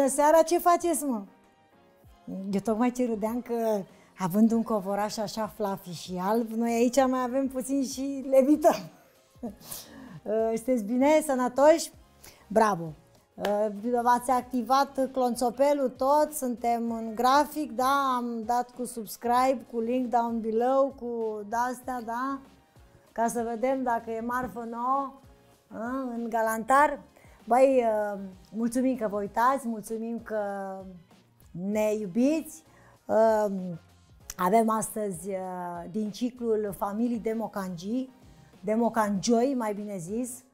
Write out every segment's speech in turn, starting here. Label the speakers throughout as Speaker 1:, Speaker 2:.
Speaker 1: Bună seara, ce faceți, mă? Eu tocmai ce râdeam că, având un covoraș așa fluffy și alb, noi aici mai avem puțin și levităm. Sunteți bine, sănătoși? Bravo! V-ați activat clonțopelul tot, suntem în grafic, da, am dat cu subscribe, cu link down below, cu de-astea, da, ca să vedem dacă e marfă nouă în galantar. Băi, uh, mulțumim că vă uitați, mulțumim că ne iubiți. Uh, avem astăzi uh, din ciclul familii de mocangi, de mocangioi, mai bine zis,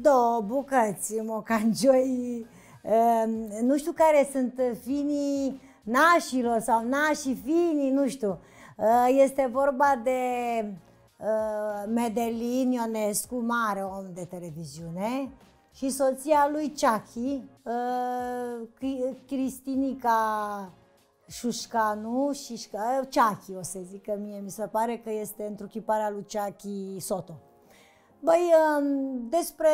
Speaker 1: două bucăți mocangioi. Nu știu care sunt finii nașilor sau nașii finii, nu știu. Este vorba de Medelin Ionescu, mare om de televiziune, și soția lui Ceachi, uh, Cristinica Șușcanu și Ceachi, o să zic că mie mi se pare că este întruchiparea lui Ceachi Soto. Băi, um, despre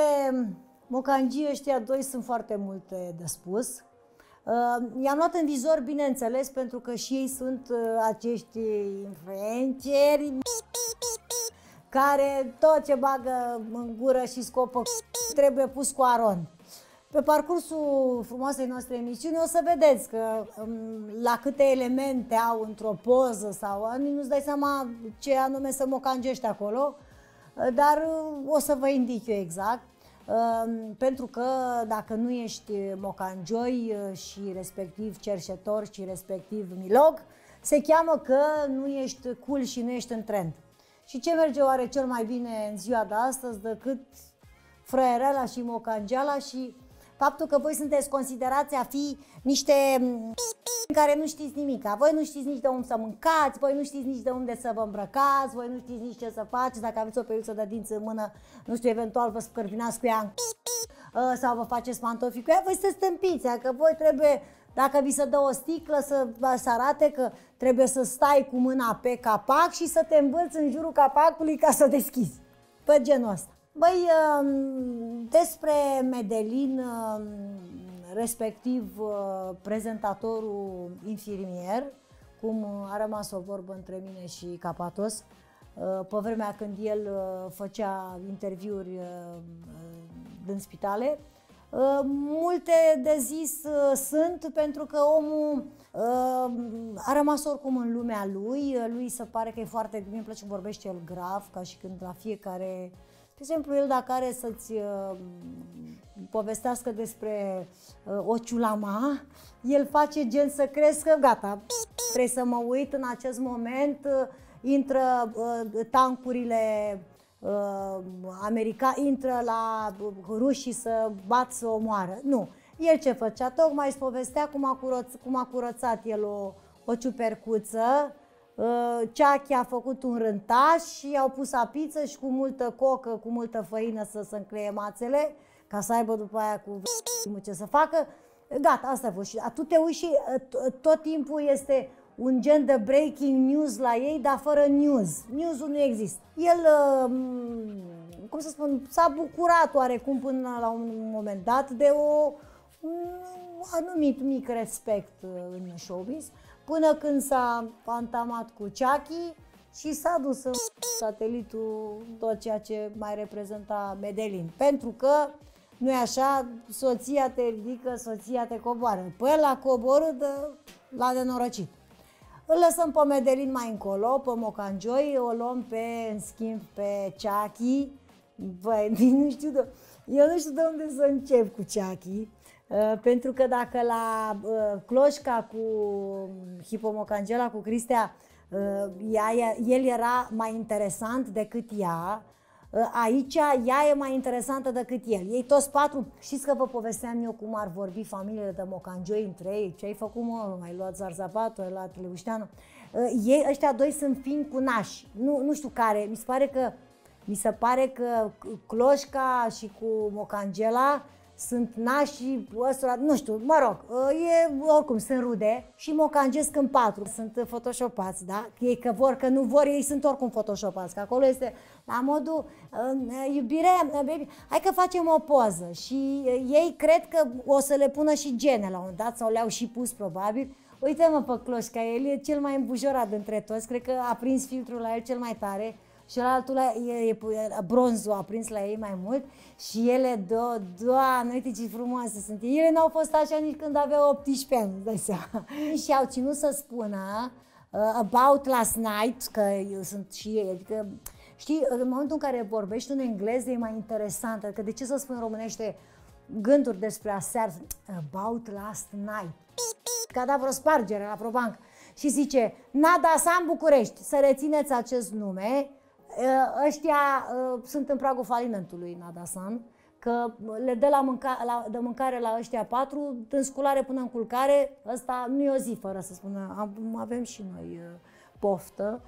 Speaker 1: mocangii ăștia doi sunt foarte multe de spus. Uh, i-am luat în vizor, bineînțeles, pentru că și ei sunt uh, acești influenceri care tot ce bagă în gură și scopă trebuie pus cu aron. Pe parcursul frumoasei noastre emisiuni o să vedeți că um, la câte elemente au într-o poză sau nu-ți dai seama ce anume să mocangești acolo, dar uh, o să vă indic eu exact. Um, pentru că dacă nu ești mocangioi uh, și respectiv cerșetor și respectiv milog, se cheamă că nu ești cool și nu ești în trend. Și ce merge oare cel mai bine în ziua de astăzi decât frăierela și mocangeala și faptul că voi sunteți considerați a fi niște în care nu știți nimic. Voi nu știți nici de unde să mâncați, voi nu știți nici de unde să vă îmbrăcați, voi nu știți nici ce să faceți, dacă aveți o peruță de dinți în mână, nu știu, eventual vă scărvinați cu ea ă, sau vă faceți pantofi cu ea, voi sunteți stâmpiți, că voi trebuie dacă vi se dă o sticlă să, să arate că trebuie să stai cu mâna pe capac și să te învârți în jurul capacului ca să deschizi. Pe genul ăsta. Băi, um, despre Medelin, um, respectiv uh, prezentatorul infirmier, cum a rămas o vorbă între mine și Capatos, uh, pe vremea când el uh, făcea interviuri din spitale, Uh, multe de zis uh, sunt pentru că omul uh, a rămas oricum în lumea lui, lui se pare că e foarte, bine îmi place cum vorbește el grav, ca și când la fiecare, de exemplu, el dacă are să-ți povestească despre o ciulama, el face gen să crezi că gata, trebuie să mă uit în acest moment, intră tancurile uh, America intră la rușii să bat, să omoară. Nu. El ce făcea? Tocmai îți povestea cum a, curăț, cum a curățat el o, o ciupercuță, uh, Ceachi a făcut un rântaș și au pus apiță și cu multă cocă, cu multă făină să se încleie mațele, ca să aibă după aia cu ce să facă. Gata, asta a fost. Și tu te uiți și uh, tot timpul este un gen de breaking news la ei, dar fără news. News-ul nu există. El, uh, cum să spun, s-a bucurat oarecum până la un moment dat de o un anumit mic respect uh, în showbiz, până când s-a pantamat cu Chucky și s-a dus în satelitul tot ceea ce mai reprezenta Medelin. Pentru că nu e așa, soția te ridică, soția te coboară. Păi la coborât, la denorocit. Îl lăsăm pe Medelin mai încolo, pe Mocanjoi, o luăm pe, în schimb, pe Ceachi. Băi, nu știu de, eu nu știu de unde să încep cu Ceachi, uh, pentru că dacă la uh, Cloșca cu Hipomocangela, cu Cristea, uh, ea, el era mai interesant decât ea, Ă, aici ea e mai interesantă decât el. Ei toți patru, știți că vă povesteam eu cum ar vorbi familiile de mocangioi între ei, ce ai făcut mă, mai luat Zarzapatul, ai luat Leușteanu. Ă, ei, ăștia doi sunt fiind cu nași, nu, nu știu care, mi se pare că mi se pare că Cloșca și cu Mocangela sunt nașii ăstora, nu știu, mă rog, e, oricum sunt rude și mocangesc în patru. Sunt photoshopați, da? Ei că vor, că nu vor, ei sunt oricum photoshopați, că acolo este la modul iubire, baby, hai că facem o poză și ei cred că o să le pună și gene la un moment dat sau le-au și pus probabil. Uite-mă pe Cloșca, el e cel mai îmbujorat dintre toți, cred că a prins filtrul la el cel mai tare și altul e, e, bronzul a prins la ei mai mult și ele, do, doamne, uite ce frumoase sunt. Ele n-au fost așa nici când aveau 18 ani, dai seama. și au ținut să spună uh, about last night, că eu sunt și ei, adică Știi, în momentul în care vorbești în engleză e mai interesant, adică de ce să spun în românește gânduri despre aseară, about last night, că a dat vreo spargere la Probanc și zice, Nada San București, să rețineți acest nume, Ă, ăștia ă, sunt în pragul falimentului, Nadasan, că le dă la mânca, la, de mâncare la ăștia patru, în sculare până în culcare, ăsta nu e o zi fără să spună, avem și noi ă, poftă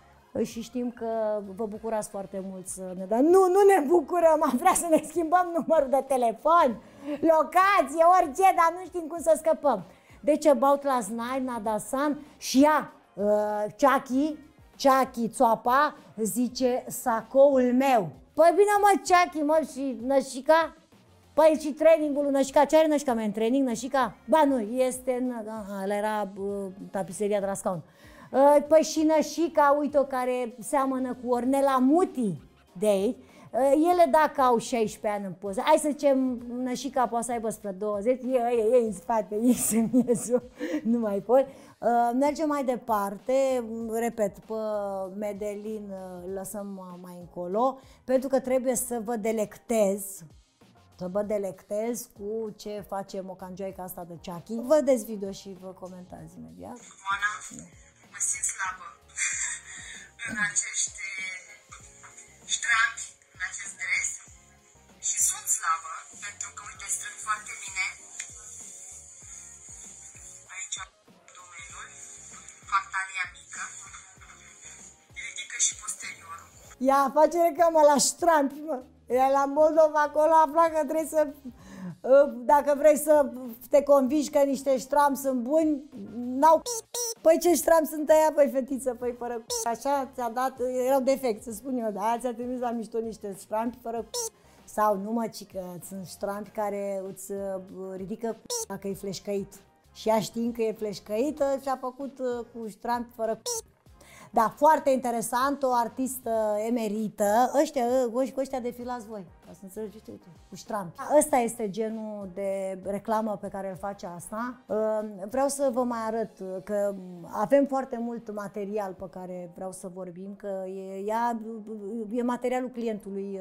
Speaker 1: și știm că vă bucurați foarte mult să ne dați. Nu, nu ne bucurăm, am vrea să ne schimbăm numărul de telefon, locație, orice, dar nu știm cum să scăpăm. Deci About Last Night, Nadasan și ea, uh, Chucky, Ceachi Țoapa zice sacoul meu. Păi bine mă, Ceachi, mă, și Nășica? Păi și trainingul lui Nășica, ce are Nășica mea în training, Nășica? Ba nu, este în, aha, era uh, tapiseria de la scaun. Uh, păi și Nășica, uite-o, care seamănă cu Ornela Muti de aici, uh, ele dacă au 16 ani în poză, hai să zicem, Nășica poate să aibă spre 20, ei, ei, ei în spate, ei se miezul, nu mai pot. Uh, mergem mai departe, repet, pe Medelin uh, lăsăm mai încolo, pentru că trebuie să vă delectez să vă delectez cu ce face mocanjoica asta de Chucky. Vă video și vă comentați imediat.
Speaker 2: Oana, mă simt slabă în acești ștrampi, în acest dres și sunt slabă pentru că, uite, strâng foarte bine.
Speaker 1: Ea face reclamă la ștramp, mă. Ea la Moldova acolo afla că trebuie să ă, dacă vrei să te convingi că niște ștram sunt buni, n-au Păi ce ștram sunt aia, păi fetiță, păi fără Așa ți-a dat, erau defect, să spun eu, da, ți-a trimis la mișto niște ștrampi fără Sau nu mă, ci că sunt ștrampi care îți ă, ridică dacă e fleșcăit. Și ea știind că e fleșcăită și-a făcut ă, cu ștrampi fără da, foarte interesant, o artistă emerită. Ăștia, cu ăștia defilați voi, ca să înțelegeți, uite, cu ștrampi. Ăsta este genul de reclamă pe care îl face asta. Vreau să vă mai arăt că avem foarte mult material pe care vreau să vorbim, că e, ea, e materialul clientului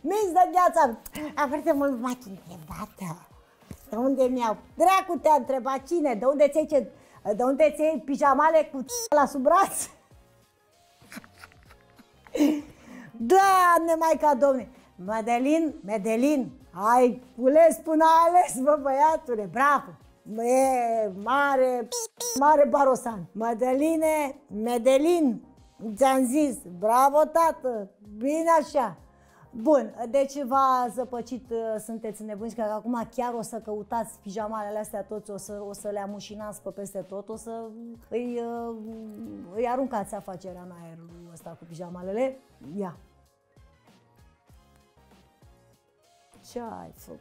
Speaker 1: Minți de gheață. A foarte mult m-a întrebat. De unde mi-au? Dracu te-a întrebat cine? De unde ți ce? De unde ți iei pijamale cu la sub braț? Doamne, Maica Domnule! Medelin, Medelin, ai cules până ales, bă, băiatule, bravo! E mare, mare barosan. Mădăline, Medelin, ți-am zis, bravo tată, bine așa. Bun, deci v-a zăpăcit, uh, sunteți nebunți, că acum chiar o să căutați pijamalele astea toți, o să, o să le amușinați pe peste tot, o să îi, uh, îi aruncați afacerea în aerul ăsta cu pijamalele. Ia. Ce ai făcut?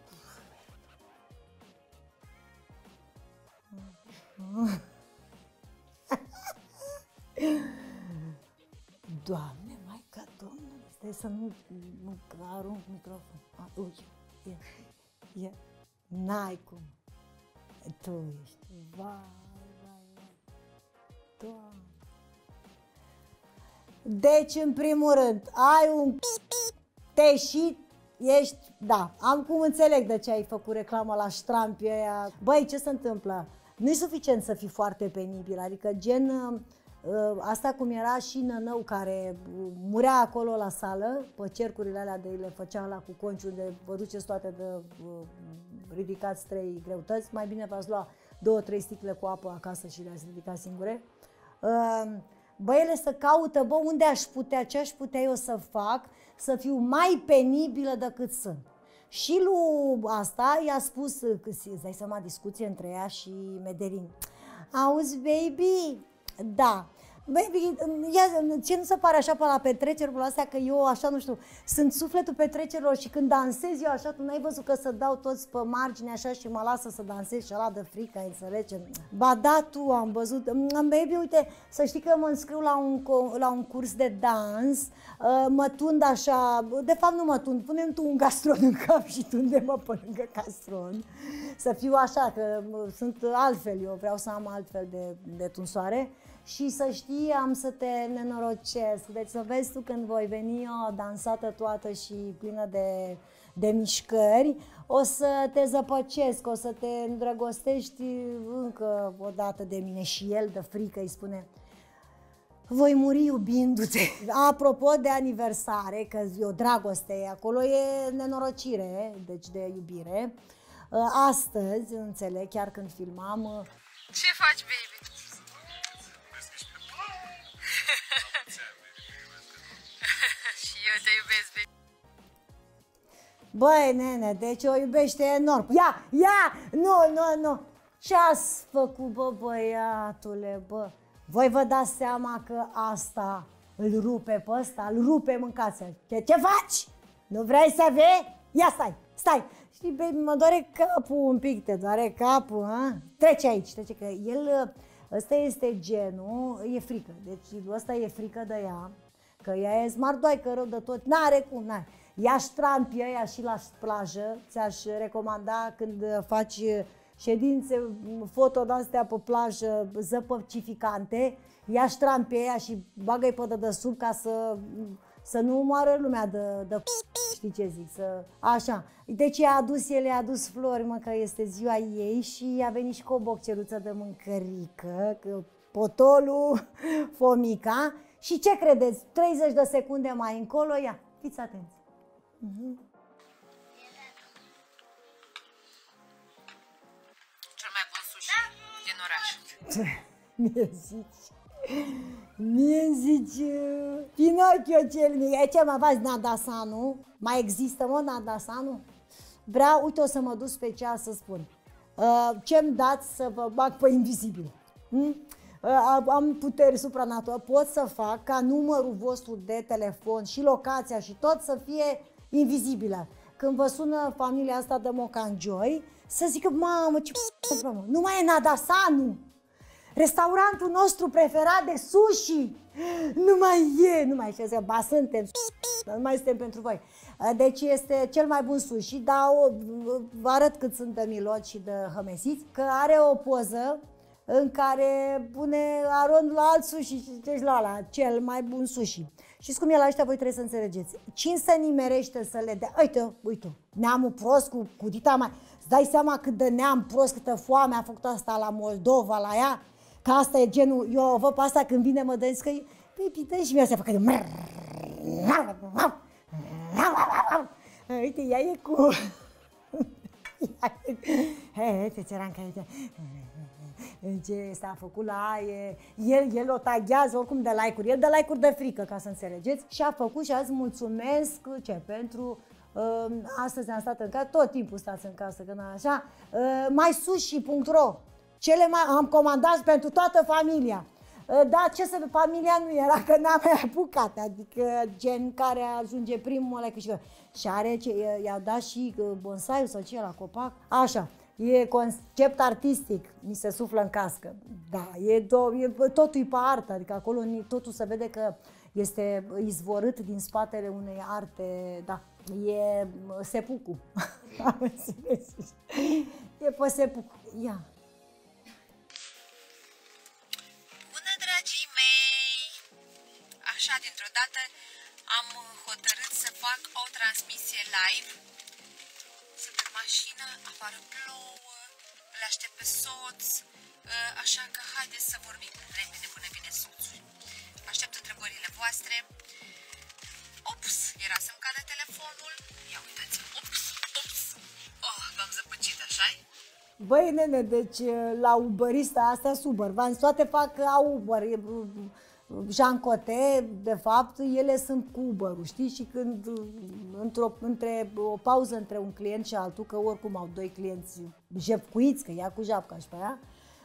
Speaker 1: Doamne, Maica Domnului, stai să nu, nu arunc microfon. A, uite, e, e, n-ai cum. Tu ești, vai, vai, vai, Doamne. Deci, în primul rând, ai un teșit ești, da, am cum înțeleg de ce ai făcut reclamă la ștrampi aia. Băi, ce se întâmplă? Nu e suficient să fii foarte penibil, adică gen uh, asta cum era și Nănău care uh, murea acolo la sală, pe cercurile alea de le făcea la cu conci unde vă duceți toate de uh, ridicați trei greutăți, mai bine v-ați lua două, trei sticle cu apă acasă și le-ați ridicat singure. Uh, Bă, ele să caută, bă, unde aș putea, ce aș putea eu să fac, să fiu mai penibilă decât sunt. Și lui asta i-a spus, că îți dai seama, discuție între ea și Mederin. Auzi, baby? Da. Baby, ia, ce nu se pare așa pe la petreceri, astea, că eu așa, nu știu, sunt sufletul petrecerilor și când dansez eu așa, tu n-ai văzut că să dau toți pe margine așa și mă lasă să dansez și ăla de frică, ai înțelege? Ba da, tu am văzut, baby, uite, să știi că mă înscriu la un, la un curs de dans, uh, mă tund așa, de fapt nu mă tund, pune tu un gastron în cap și tunde-mă pe lângă gastron, să fiu așa, că sunt altfel, eu vreau să am altfel de, de tunsoare și să știi, am să te nenorocesc. Deci să vezi tu când voi veni eu dansată toată și plină de, de mișcări, o să te zăpăcesc, o să te îndrăgostești încă o dată de mine și el de frică îi spune voi muri iubindu-te. Apropo de aniversare, că e o dragoste acolo, e nenorocire, deci de iubire. Astăzi, înțeleg, chiar când filmam...
Speaker 2: Ce faci, baby?
Speaker 1: Băi, nene, deci o iubește enorm. Ia, ia, nu, nu, nu. Ce ați făcut, bă, băiatule, bă? Voi vă dați seama că asta îl rupe pe ăsta, îl rupe mâncați Ce, ce faci? Nu vrei să vei? Ia stai, stai. Știi, baby, mă doare capul un pic, te doare capul, ha? Trece aici, trece, că el, ăsta este genul, e frică. Deci ăsta e frică de ea Că ea e smardoică rău de tot, n-are cum, n-are. Ia ștrampi ăia și la plajă, ți-aș recomanda când faci ședințe foto de-astea pe plajă zăpăcificante, ia ștrampi ăia și bagă-i pe de sub ca să, să nu moară lumea de, de știi ce zic, să... Așa. Deci i-a adus, el i-a adus flori, mă, că este ziua ei și a venit și cu o bocceluță de mâncărică, că potolul, fomica și ce credeți? 30 de secunde mai încolo, ia, fiți atenți. Uh-huh.
Speaker 2: Cel mai bun sushi din oraș.
Speaker 1: Mie zici. Mie zici, Pinocchio cel mic, e ce mă faci Nadasanu? Mai există, mă, Nadasanu? Vreau, uite, o să mă duc special să spun. Uh, ce-mi dați să vă bag pe invizibil? Hmm? am puteri supranaturale, pot să fac ca numărul vostru de telefon și locația și tot să fie invizibilă. Când vă sună familia asta de Mocanjoi, să zică, mamă, ce p***, nu mai e Nadasanu, restaurantul nostru preferat de sushi, nu mai e, nu mai e, ba suntem, nu mai suntem pentru voi. Deci este cel mai bun sushi, dar o, vă arăt cât sunt de milot și de hămesiți, că are o poză în care pune Aron la alt sushi și deci la ala, cel mai bun sushi. Și cum e la ăștia, voi trebuie să înțelegeți. Cine să nimerește să le dea? Uite, uite, neamul prost cu, cu dita mai... Îți dai seama cât de neam prost, câtă foame a făcut asta la Moldova, la ea? Că asta e genul, eu o văd pe asta când vine mă dă că Păi, dă și mie asta, făcă de... Uite, ea e cu... Hei, te țăranca aici ce s-a făcut la e, el, el o taghează oricum de like-uri, el dă like-uri de frică, ca să înțelegeți, și a făcut și azi mulțumesc, ce, pentru uh, astăzi am stat în casă, tot timpul stați în casă, că așa, uh, mai sushi.ro, cele mai, am comandat pentru toată familia. Uh, da, ce să familia nu era, că n-am mai apucat, adică gen care ajunge primul ăla câștigă. Și are, ce, i-au dat și uh, bonsai sau ce la copac, așa. E concept artistic, mi se suflă în cască. Da, e, do- e totul e pe artă, adică acolo totul se vede că este izvorât din spatele unei arte, da, e sepucu. e pe sepucu. Ia.
Speaker 2: Bună, dragii mei! Așa, dintr-o dată,
Speaker 3: am hotărât să fac o transmisie live. Sunt în mașină, afară plouă, îl aștept pe soț, uh, așa că haideți să vorbim repede până vine soțul. Aștept întrebările voastre. Ups, era să-mi cadă telefonul. Ia uitați, ups, ups. Oh, v-am zăpăcit, așa -i?
Speaker 1: Băi, nene, deci la Uberista astea Uber, v toate fac au Uber. E, Jean Cote, de fapt, ele sunt cu uber știi? Și când, într-o, între o pauză între un client și altul, că oricum au doi clienți jepcuiți, că ia cu japca și pe aia,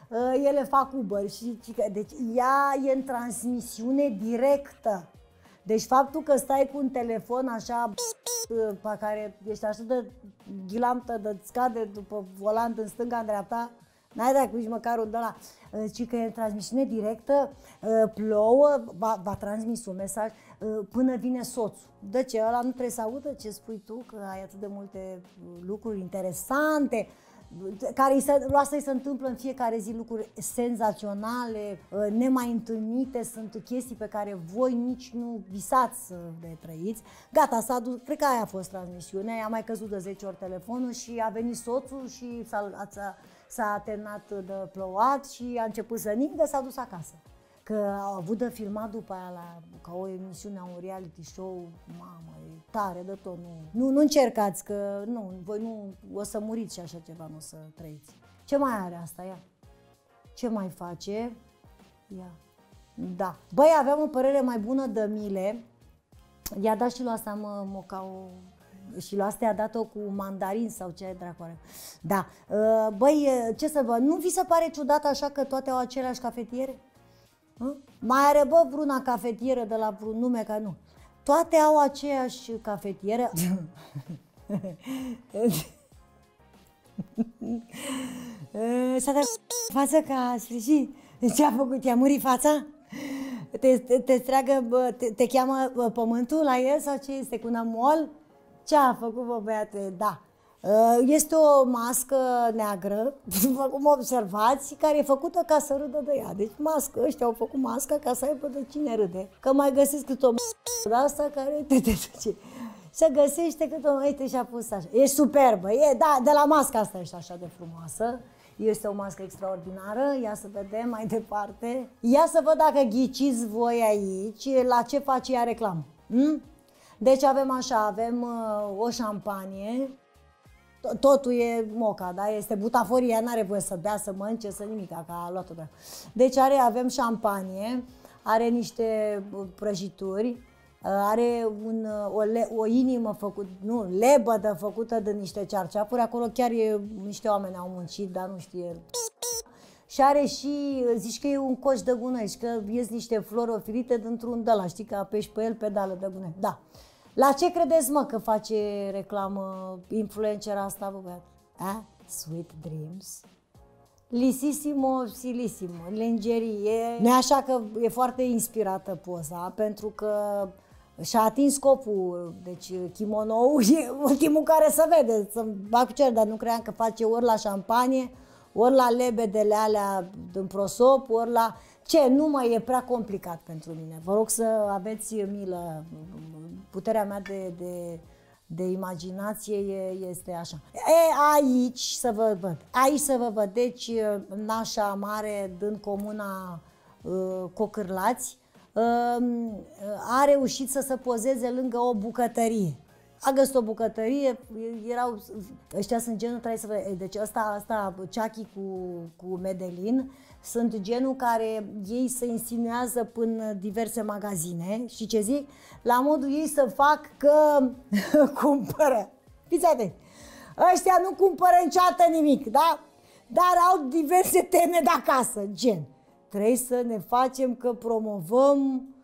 Speaker 1: uh, ele fac Uber și deci ea e în transmisiune directă. Deci faptul că stai cu un telefon așa uh, pe care ești așa de ghilamtă de scade după volant în stânga, în dreapta, N-ai dacă nici măcar un de la. Ci că e în transmisiune directă, ă, plouă, va, va transmis un mesaj ă, până vine soțul. De ce? Ăla nu trebuie să audă ce spui tu, că ai atât de multe lucruri interesante care îi se, asta îi se întâmplă în fiecare zi lucruri senzaționale, ă, nemai întâlnite, sunt chestii pe care voi nici nu visați să le trăiți. Gata, s-a dus, cred că aia a fost transmisiunea, i-a mai căzut de 10 ori telefonul și a venit soțul și s-a, s-a terminat de plouat și a început să ningă, s-a dus acasă. Că au avut de filmat după aia la, ca o emisiune, un reality show, mamă, e tare de tot, nu, nu, nu încercați, că nu, voi nu, o să muriți și așa ceva, nu o să trăiți. Ce mai are asta, ea? Ce mai face? Ia. Da. Băi, aveam o părere mai bună de Mile. I-a dat și lui asta mă, mocau și la asta a dat-o cu mandarin sau ce dracu are. Da. Uh, băi, ce să vă, nu vi se pare ciudat așa că toate au aceleași cafetiere? Mai are, bă, vreuna cafetieră de la vreun nume ca nu. Toate au aceeași cafetieră. S-a dat față ca sfârșit. Ce a făcut? I-a murit fața? Te, te, te, streagă, te, te cheamă pământul la el sau ce este? Cu namol? Ce a făcut, bă, băiate? Da. Uh, este o mască neagră, după cum observați, care e făcută ca să râdă de ea. Deci mască, ăștia au făcut masca ca să aibă de cine râde. Că mai găsesc cât o de asta care te te duce. Se găsește cât o uite și-a pus așa. E superbă, e, da, de la masca asta ești așa de frumoasă. Este o mască extraordinară, ia să vedem mai departe. Ia să văd dacă ghiciți voi aici la ce face ea reclamă. Hm? Deci avem așa, avem uh, o șampanie, totul e moca, da? Este butaforia, n-are voie să bea, să mănânce, să nimic, că a luat-o de Deci are, avem șampanie, are niște uh, prăjituri, uh, are un, uh, o, le, o inimă făcută, nu, lebădă făcută de niște cearceapuri, acolo chiar e, niște oameni au muncit, dar nu știe și are și, zici că e un coș de gunoi și că ies niște flori ofilite dintr-un de la, știi că apeși pe el pedală de gunoi. Da. La ce credeți, mă, că face reclamă influencera asta, bă, băiat? A? Sweet Dreams? Lisissimo, silissimo, lingerie. Nu așa că e foarte inspirată poza, pentru că și-a atins scopul. Deci kimonou e ultimul care să vede, să bag cer, dar nu cream că face ori la șampanie, ori la lebedele alea din prosop, ori la... Ce? Nu mai e prea complicat pentru mine. Vă rog să aveți milă. Puterea mea de, de, de imaginație e, este așa. E, aici să vă văd. Aici să vă văd. Deci, nașa mare din comuna uh, Cocârlați uh, a reușit să se pozeze lângă o bucătărie a găsit o bucătărie, erau, ăștia sunt genul, trebuie să vă, deci ăsta, ăsta, Chucky cu, cu Medelin, sunt genul care ei se insinuează până diverse magazine și ce zic? La modul ei să fac că cumpără. Fiți atenți! Ăștia nu cumpără niciodată nimic, da? Dar au diverse teme de acasă, gen. Trebuie să ne facem că promovăm uh,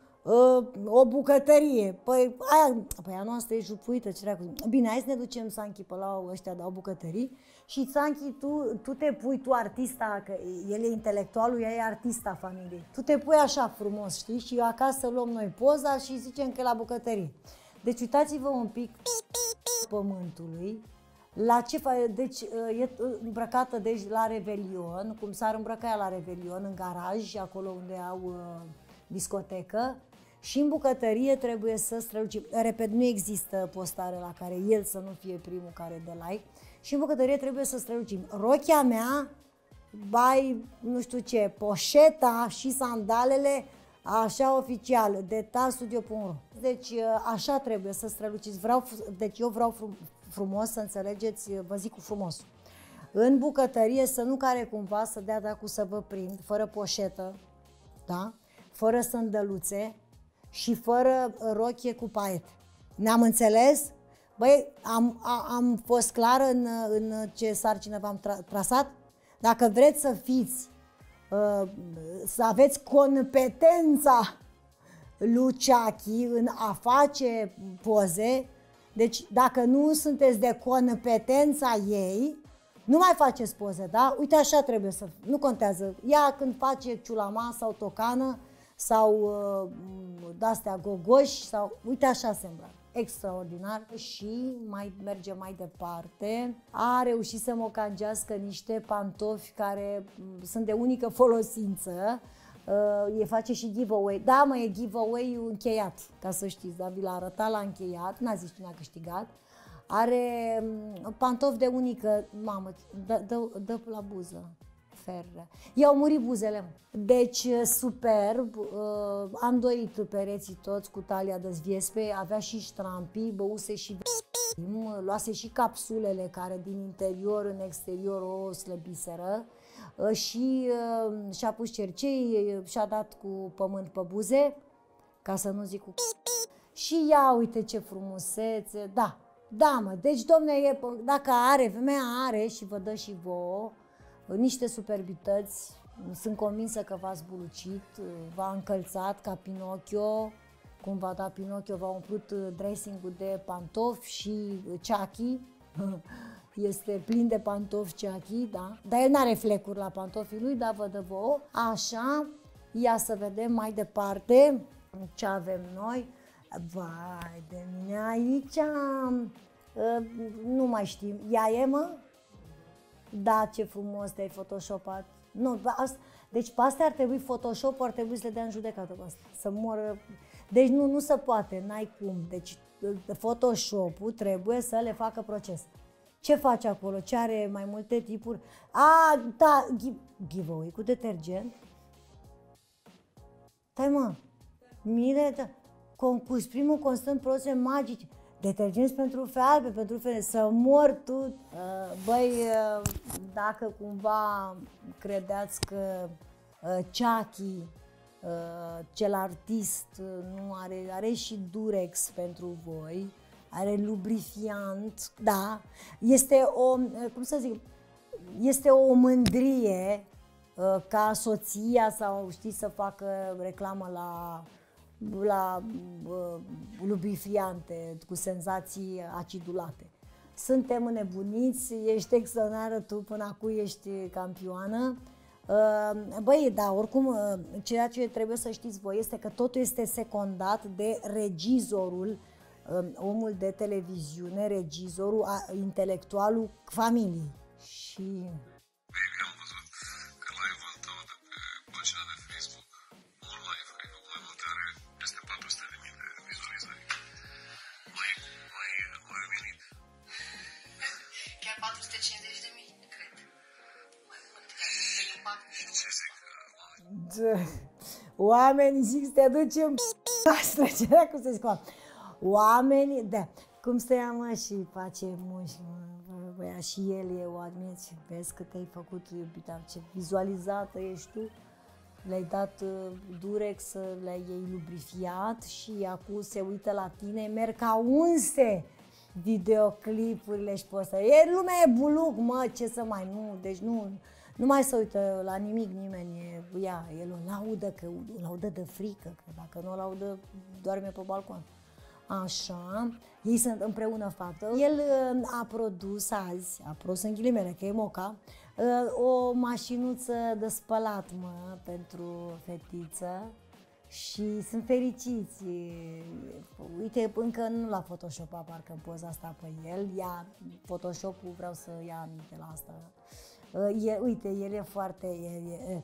Speaker 1: o bucătărie. Păi aia, păi aia noastră e jupuită, ce dracu. Bine, hai să ne ducem Sanchi pe la ăștia de o bucătării și Sanchi, tu, tu te pui, tu artista, că el e intelectualul, ea e artista familiei. Tu te pui așa frumos, știi? Și acasă luăm noi poza și zicem că e la bucătărie. Deci uitați-vă un pic pământului, la ce fa- Deci e îmbrăcată deci, la Revelion, cum s-ar îmbrăca la Revelion, în garaj, acolo unde au uh, discotecă Și în bucătărie trebuie să strălucim. Repet, nu există postare la care el să nu fie primul care de like. Și în bucătărie trebuie să strălucim. Rochia mea, bai, nu știu ce, poșeta și sandalele, așa oficial, de studio.ro. Deci așa trebuie să străluciți. Vreau, deci eu vreau frum, frumos, să înțelegeți, vă zic cu frumos. În bucătărie să nu care cumva să dea dacu să vă prind, fără poșetă, da? fără sândăluțe și fără rochie cu paet. Ne-am înțeles? Băi, am, am fost clară în, în ce sarcină v-am tra- trasat? Dacă vreți să fiți, uh, să aveți competența Luciachi în a face poze, deci dacă nu sunteți de competența ei, nu mai faceți poze, da? Uite așa trebuie să... Nu contează. Ea când face ciulama sau tocană sau uh, de-astea gogoși sau... Uite așa se îmbracă extraordinar și mai merge mai departe. A reușit să mă cangească niște pantofi care sunt de unică folosință. Uh, e face și giveaway. Da, mă, e giveaway încheiat, ca să știți, da, vi l-a arătat la încheiat, n-a zis cine a câștigat. Are pantofi de unică, mamă, dă, dă, dă la buză ferre. I-au murit buzele. Deci, superb, uh, am doit pereții toți cu talia de zviespe, avea și ștrampi, băuse și luase și capsulele care din interior în exterior o slăbiseră. Uh, și uh, și-a pus cercei, și-a dat cu pământ pe buze, ca să nu zic cu și ia uite ce frumusețe, da, da mă, deci domne, dacă are, femeia are și vă dă și vouă, niște superbități. Sunt convinsă că v-ați bulucit, v-a încălțat ca Pinocchio, cum va da Pinocchio, v-a umplut dressing-ul de pantofi și ceachi. Este plin de pantofi ceachi, da? Dar el n-are flecuri la pantofii lui, dar vă dă vouă. Așa, ia să vedem mai departe ce avem noi. Vai de mine, aici uh, nu mai știm. Ea e, mă? Da, ce frumos te-ai photoshopat. Nu, asta, deci pe astea ar trebui Photoshop, ar trebui să le dea în judecată pe asta, să moră. Deci nu, nu se poate, n-ai cum. Deci Photoshop-ul trebuie să le facă proces. Ce faci acolo? Ce are mai multe tipuri? A, da, giveaway cu detergent. Stai mă, mire, da. concurs, primul constă în produse magice detergenți pentru fe albe, pentru fe să mor tu. Uh, băi, uh, dacă cumva credeți că uh, Chucky, cel artist, nu are, are și Durex pentru voi, are lubrifiant, da, este o, cum să zic, este o mândrie ca soția sau știi să facă reclamă la la uh, lubrifiante cu senzații acidulate. Suntem înnebuniți, ești exonară tu, până acum ești campioană. Uh, băi, da, oricum, uh, ceea ce trebuie să știți voi este că totul este secundat de regizorul, uh, omul de televiziune, regizorul, intelectualul familiei. Și Oamenii zic să te duci în noastră, ce dracu să zic Oamenii, da, cum să ia mă și face muși, mă, băia, și el e o admirație. Vezi că te-ai făcut iubita, ce vizualizată ești tu. Le-ai dat uh, durex, le-ai lubrifiat și acum se uită la tine, merg ca unse videoclipurile și poți să... E lumea e buluc, mă, ce să mai nu, deci nu, nu mai se uită la nimic nimeni, ea, el o laudă, că o laudă de frică, că dacă nu o laudă, doarme pe balcon. Așa, ei sunt împreună fată. El uh, a produs azi, a produs în ghilimele, că e moca, uh, o mașinuță de spălat, mă, pentru fetiță și sunt fericiți. Uite, încă nu l-a photoshopat parcă poza asta pe el, ia Photoshop-ul, vreau să ia aminte la asta Uh, e, uite, el e foarte... E, e,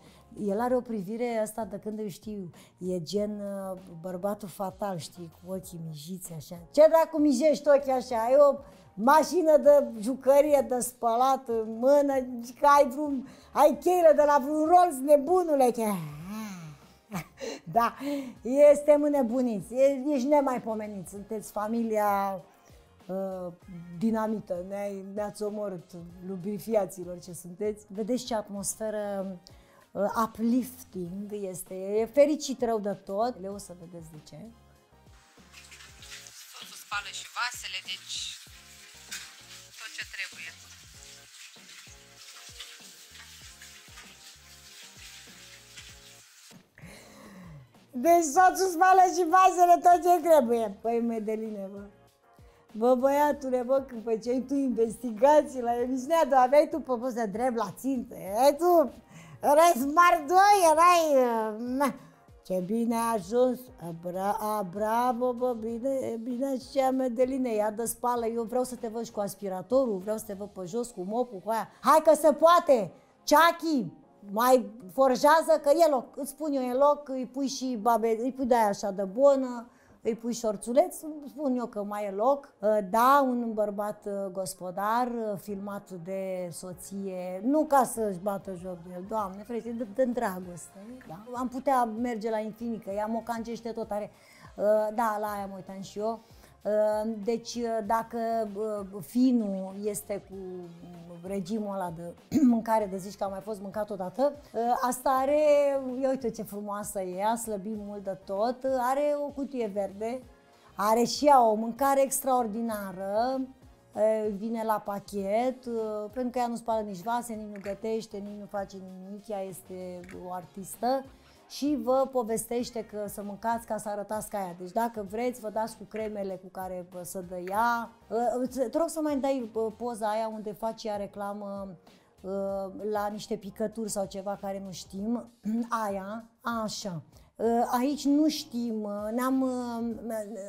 Speaker 1: el are o privire asta de când îl știu. E gen uh, bărbatul fatal, știi, cu ochii mijiți așa. Ce dacă mijești ochii așa? Ai o mașină de jucărie de spălat în mână, că ai, vreun, ai cheile de la vreun Rolls nebunule. Că... Da, este înnebuniți, ești nemaipomenit, sunteți familia uh, dinamită, ne ne-ați omorât, lubrifiaților ce sunteți. Vedeți ce atmosferă uh, uplifting este, e fericit rău de tot. Le o să vedeți de ce.
Speaker 3: Soțul spală și vasele, deci
Speaker 1: Deci soțul spală și vasele tot ce trebuie. Păi, Medeline, bă. Bă, băiatule, bă, când făceai tu investigații la emisiunea, tu aveai tu pe post de drept la țintă. Erai tu, erai smart 2, erai... Uh, ce bine ai ajuns! Bra, a, bravo, bă, bine, bine și Medeline, ia de spală, eu vreau să te văd și cu aspiratorul, vreau să te văd pe jos cu mopul, cu aia. Hai că se poate! Ceachi, mai forjează că e loc, îți spun eu, e loc, îi pui și babe, îi pui de aia așa de bună, îi pui șorțuleț, spun eu că mai e loc. Uh, da, un bărbat uh, gospodar, uh, filmat de soție, nu ca să-și bată joc de el, doamne, frate, de, de dragoste. Da? Am putea merge la infinit, că ea mă cancește tot are. Da, la aia mă uitam și eu. Deci dacă finul este cu regimul ăla de mâncare de zici că a mai fost mâncat odată, asta are, ia uite ce frumoasă e, a slăbit mult de tot, are o cutie verde, are și ea o mâncare extraordinară, vine la pachet, pentru că ea nu spală nici vase, nici nu gătește, nici nu face nimic, ea este o artistă și vă povestește că să mâncați ca să arătați ca ea. Deci dacă vreți, vă dați cu cremele cu care să dă ea. Te rog să mai dai poza aia unde face ea reclamă la niște picături sau ceva care nu știm. Aia, așa. Aici nu știm, ne-am,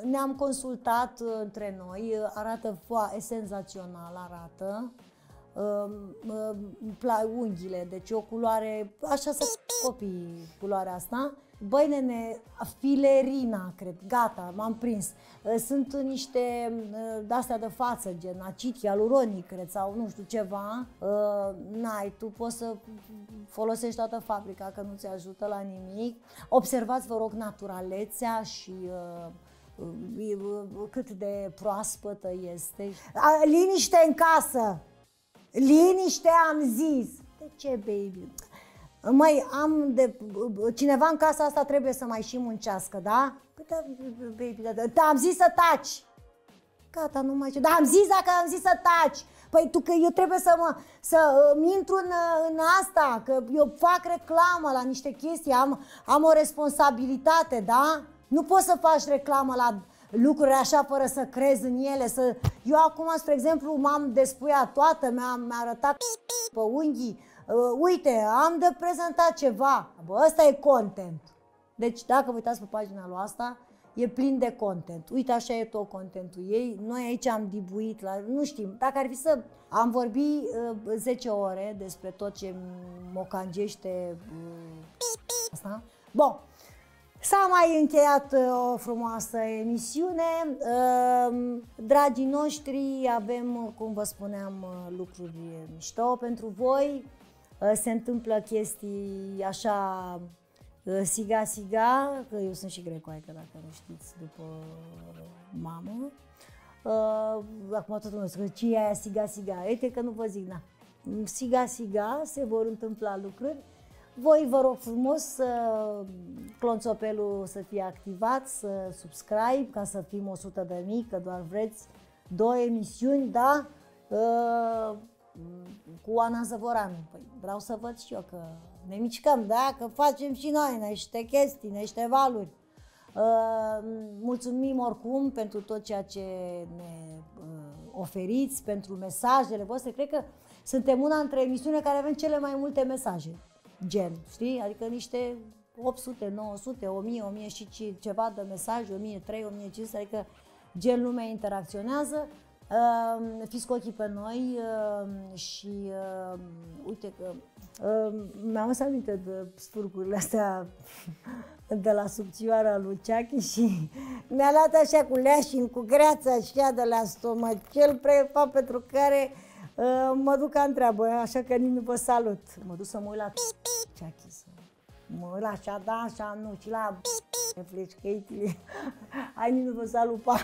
Speaker 1: ne-am consultat între noi, arată foa, senzațional arată unghiile, deci o culoare, așa să copii culoarea asta. Băi nene, filerina, cred, gata, m-am prins. Sunt niște de-astea de față, gen acid hialuronic, cred, sau nu știu ceva. N-ai, tu poți să folosești toată fabrica, că nu ți ajută la nimic. Observați, vă rog, naturalețea și cât de proaspătă este. Liniște în casă! Liniște am zis. De ce, baby? Mai am de... Cineva în casa asta trebuie să mai și muncească, da? Păi da, baby, da, da, da, am zis să taci. Gata, nu mai... Da, am zis dacă am zis să taci. Păi tu că eu trebuie să mă, să îmi intru în, în asta, că eu fac reclamă la niște chestii, am, am o responsabilitate, da? Nu poți să faci reclamă la lucruri așa fără să crezi în ele. Să... Eu acum, spre exemplu, m-am despuiat toată, mi-a, mi arătat pe unghii. Uh, uite, am de prezentat ceva. Bă, ăsta e content. Deci, dacă vă uitați pe pagina lui asta, e plin de content. Uite, așa e tot contentul ei. Noi aici am dibuit la... Nu știm, dacă ar fi să... Am vorbit uh, 10 ore despre tot ce mocangește uh, asta. Bun, S-a mai încheiat uh, o frumoasă emisiune. Um, dragii noștri, avem, cum vă spuneam, uh, lucruri mișto pentru voi. Uh, se întâmplă chestii așa siga-siga, că eu sunt și grecoaică, dacă nu știți, după mamă. Acum tot lumea zice, ce e aia siga-siga? Uite că nu vă zic, na. Siga-siga se vor întâmpla lucruri voi vă rog frumos să clonțopelul să fie activat, să subscribe ca să fim 100 de mii, că doar vreți două emisiuni, da? Uh, cu Ana Zăvoran. Păi vreau să văd și eu că ne mișcăm, da? Că facem și noi niște chestii, niște valuri. Uh, mulțumim oricum pentru tot ceea ce ne uh, oferiți, pentru mesajele voastre. Cred că suntem una dintre emisiune care avem cele mai multe mesaje gen, știi? Adică niște 800, 900, 1000, 1000 și ceva de mesaje, 1003, 1500, adică gen lumea interacționează. Uh, fiți cu ochii pe noi uh, și uh, uite că uh, mi-am adus aminte de spurcurile astea de la subțioara lui Ceachi și mi-a luat așa cu leașin, cu greața așa de la stomacel, prefapt pentru care uh, mă duc ca întreabă, așa că nici nu vă salut. Mă duc să mă uit la Ceachi, să mă uit la așa, da, așa, nu, și la reflex, că Hai, nici nu vă salut, pa!